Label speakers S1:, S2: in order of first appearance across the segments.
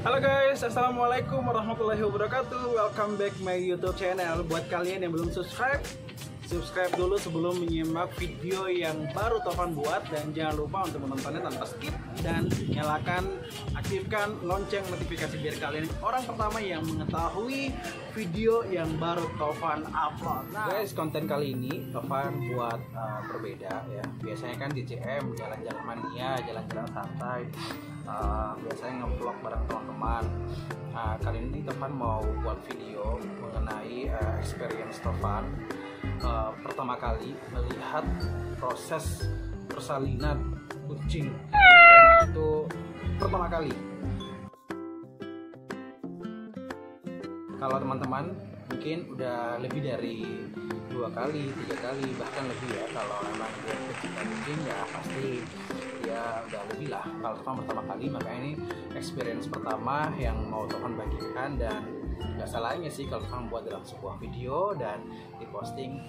S1: Halo guys, Assalamualaikum warahmatullahi wabarakatuh. Welcome back my youtube channel. Buat kalian yang belum subscribe Subscribe dulu sebelum menyimak video yang baru Tovan buat. Dan jangan lupa untuk menontonnya tanpa skip. Dan nyalakan, aktifkan lonceng notifikasi Biar kalian orang pertama yang mengetahui video yang baru Tovan upload. Nah guys, konten kali ini Tovan buat uh, berbeda ya. Biasanya kan di CM, jalan-jalan mania, jalan-jalan santai uh, biasanya ngevlog bareng teman-teman. Uh, kali ini teman mau buat video mengenai uh, experience Tovan. Uh, pertama kali melihat proses persalinan kucing. Itu pertama kali. Kalau teman-teman mungkin udah lebih dari dua kali tiga kali bahkan lebih ya. Kalau memang dia kucing ya pasti ya udah lebih lah. Kalau Tovan pertama kali makanya ini experience pertama yang mau Tovan bagikan. Dan nggak salahnya sih kalau Tovan buat dalam sebuah video dan diposting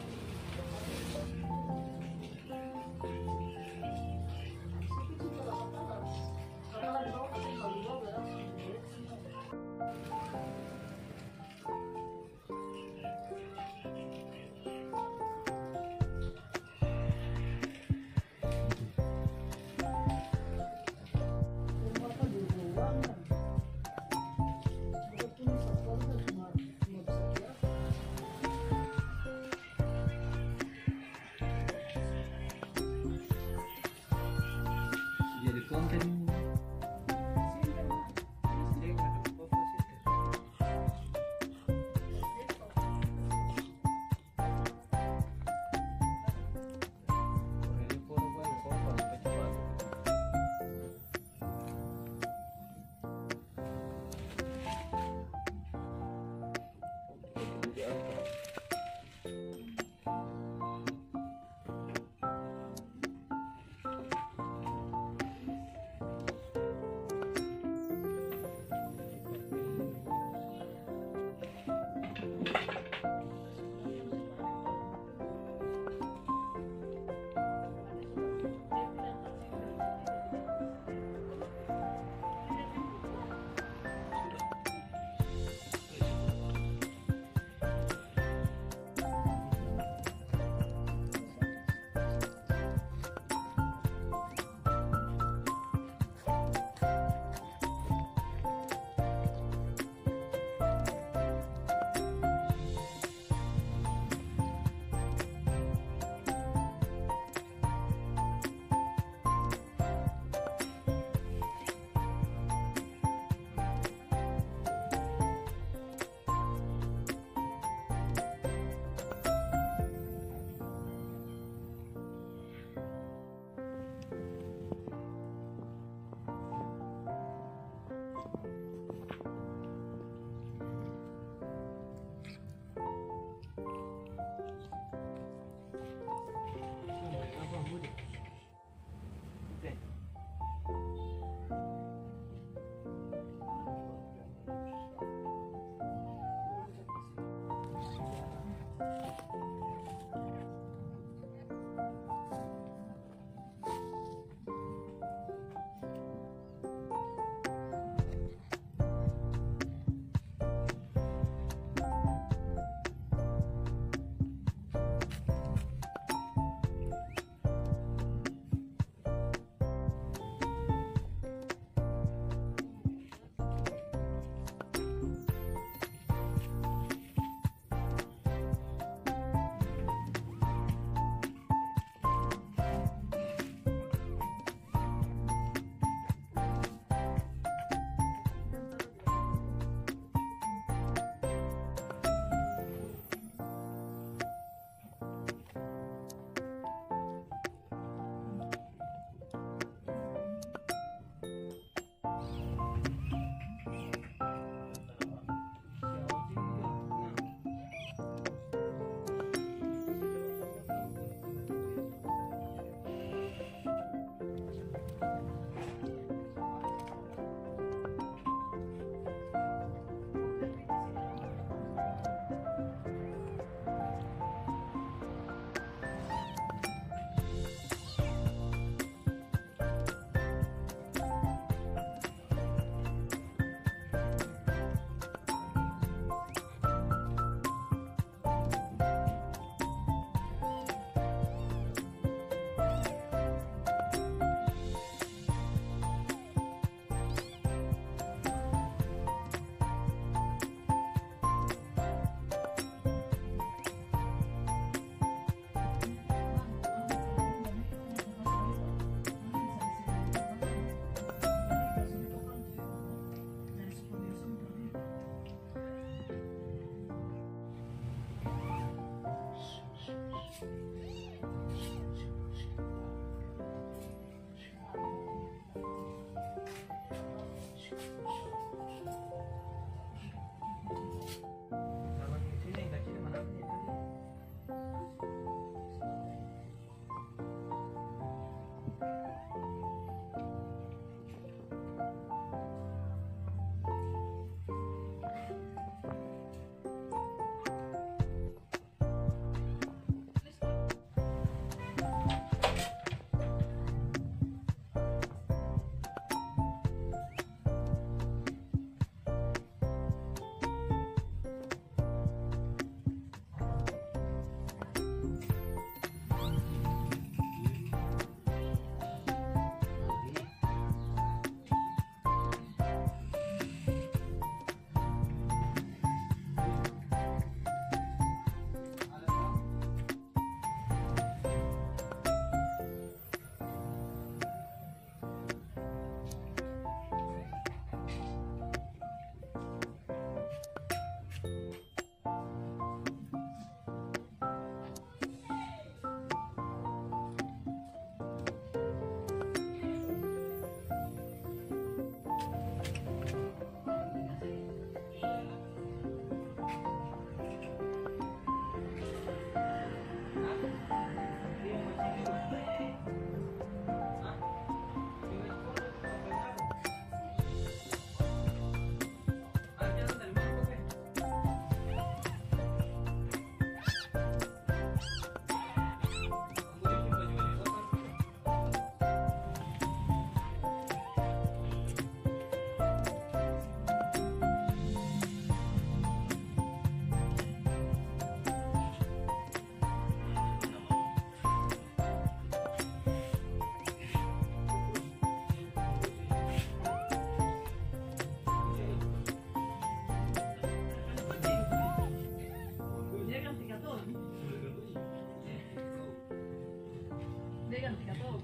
S1: 내가 네가 또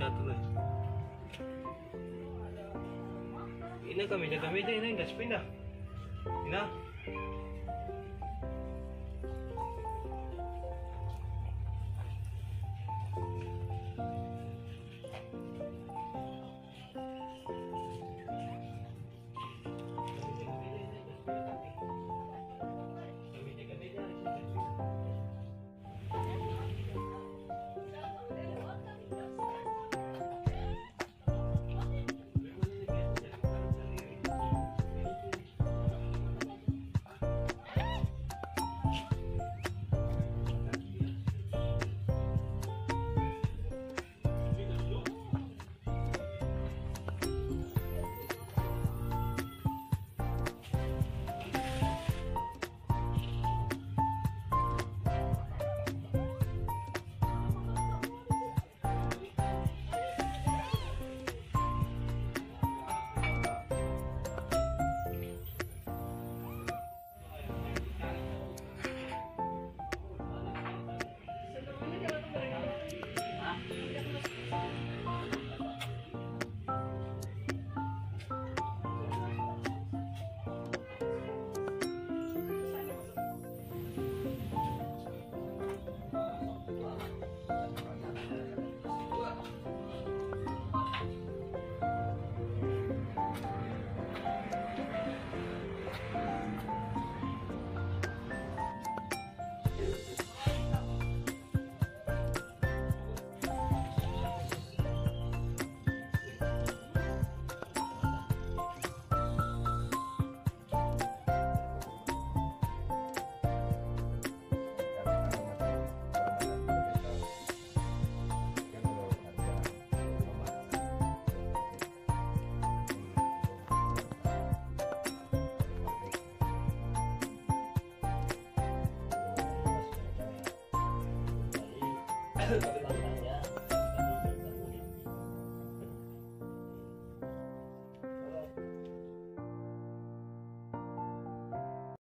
S2: satu lah ini kami jaga meja ini nggak sepindah. Ini
S3: Yeah.